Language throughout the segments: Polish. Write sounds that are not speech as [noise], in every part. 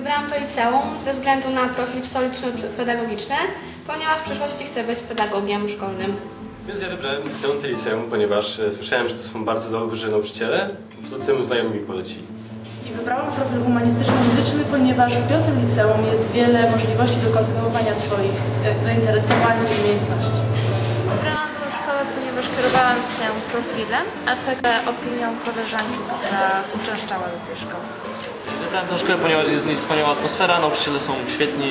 Wybrałam to liceum ze względu na profil psychologiczno-pedagogiczny, ponieważ w przyszłości chcę być pedagogiem szkolnym. Więc ja wybrałem piąte liceum, ponieważ e, słyszałem, że to są bardzo dobrzy nauczyciele. Poza tym znajomi mi polecili. I wybrałam profil humanistyczno-muzyczny, ponieważ w piątym liceum jest wiele możliwości do kontynuowania swoich e, zainteresowań i umiejętności. Wybrałam tę szkołę, ponieważ kierowałam się profilem, a także opinią koleżanki, która uczęszczała do tej szkoły. Wybrałem tę szkołę, ponieważ jest w niej wspaniała atmosfera, nauczyciele są świetni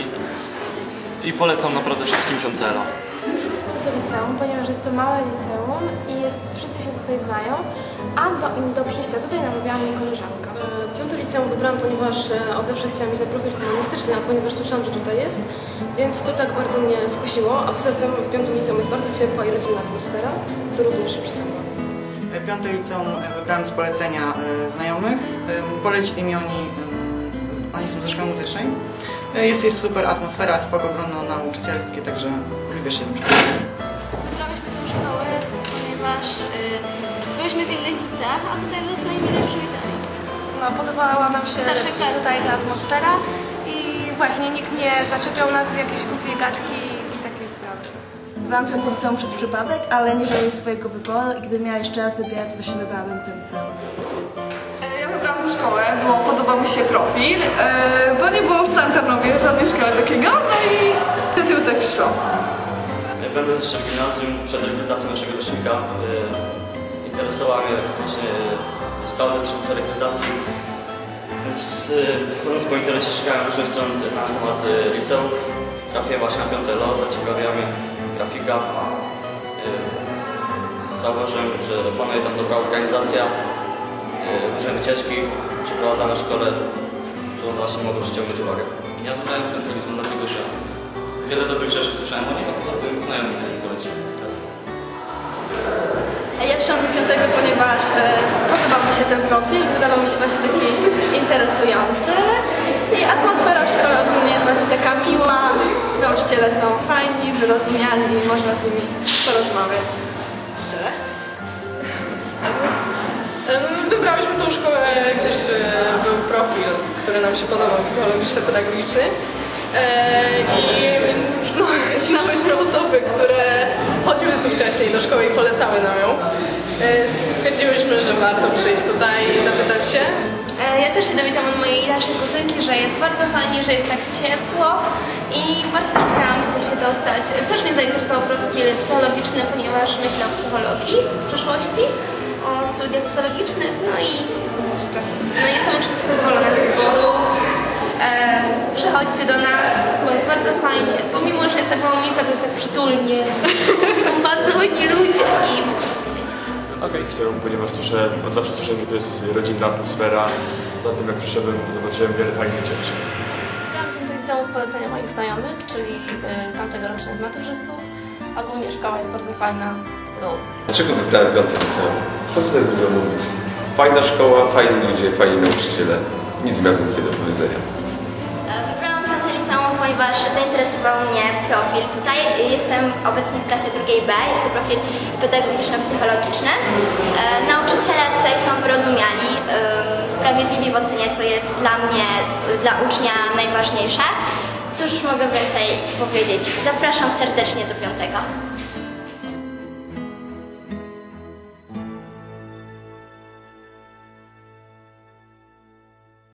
i polecam naprawdę wszystkim piątero. do liceum, ponieważ jest to małe liceum i jest, wszyscy się tutaj znają, a do, do przyjścia tutaj namawiała mnie koleżanka. E, Piąte liceum wybrałam, ponieważ e, od zawsze chciałam mieć na profil humanistyczny, a ponieważ słyszałam, że tutaj jest, więc to tak bardzo mnie skusiło, a poza tym w piątym liceum jest bardzo ciepła i rodzinna atmosfera, co również przyciąga. Piąte liceum wybrałem z polecenia e, znajomych. E, Polecili mi oni, e, oni są ze szkoły muzycznej. E, Jest jest super atmosfera, spoko grono nauczycielskie, także lubię się tym szkołę. Wybrałyśmy tę szkołę, ponieważ y, byliśmy w innych liceach, a tutaj nas najmilej przywitali. No, podobała nam się Starsze klasy. tutaj ta atmosfera i właśnie nikt nie zaczepiał nas z jakiejś głupiej gadki i takiej sprawy. Wybrałam piąte liceum przez przypadek, ale nie żałuję swojego wyboru i gdybym miała jeszcze raz wybierać, właśnie wybrałabym to liceum. Szkołę, bo podobał mi się profil, e, bo nie było w całym Tarnowie żadnej szkoły takiego, no i tego tak przyszłam. Będąc jeszcze gimnazjum przed rekrutacją naszego rocznika e, interesowała mnie właśnie e, sprawy dotyczące rekrutacji. Więc chodząc po internecie szukałem różnych stron na temat liceów. Trafiłem właśnie na piąte LO, zaciekawiła mnie grafika. Zauważyłem, że panuje tam dobra organizacja, różne wycieczki przeprowadzane w szkole, które właśnie mogą przyciągnąć uwagę. Ja wybrałem piąte liceum dlatego, że wiele dobrych rzeczy słyszałem o niej, a poza tym znajomi mi polecili. Ja przyszłam do piątego, ponieważ e, podobał mi się ten profil, wydawał mi się właśnie taki interesujący. I atmosfera w szkole ogólnie jest właśnie taka miła, nauczyciele są fajni, wyrozumiali i można z nimi porozmawiać. Wybrałyśmy tą szkołę, gdyż e, był profil, który nam się podobał, psychologiczno-pedagogiczny. E, I znałyśmy osoby, które chodziły tu wcześniej do szkoły i polecały nam ją. E, Stwierdziłyśmy, że warto przyjść tutaj i zapytać się. Ja też się dowiedziałam od mojej dalszej kuzynki, że jest bardzo fajnie, że jest tak ciepło i bardzo chciałam tutaj się dostać. Też mnie zainteresował profil psychologiczny, ponieważ myślę o psychologii w przyszłości, o studiach psychologicznych, no i z tym jeszcze. No i jestem oczywiście zadowolona z wyboru. E, przychodźcie do nas, bo jest bardzo fajnie. Pomimo, że jest tak mało miejsca, to jest tak przytulnie. [laughs] Są bardzo fajni ludzie i po prostu Okej, ponieważ słyszę, od zawsze słyszałem, że to jest rodzinna atmosfera. Za tym jak przyszedłem, zobaczyłem wiele fajnych dziewczyn. Wybrałam piąte liceum z polecenia moich znajomych, czyli y, tamtegorocznych maturzystów. Ogólnie szkoła jest bardzo fajna. Luz. Dlaczego wybrałem piąte liceum? Co tutaj dużo mówić? Fajna szkoła, fajni ludzie, fajni nauczyciele. Nic miałem więcej do powiedzenia. Wybrałam piąte liceum, ponieważ zainteresował mnie profil. Tutaj jestem obecnie w klasie drugiej B, jest to profil pedagogiczno-psychologiczny. E, nauczyciele tutaj są wyrozumiali, e, sprawiedliwi w ocenie, co jest dla mnie, dla ucznia najważniejsze. Cóż mogę więcej powiedzieć? Zapraszam serdecznie do piątego.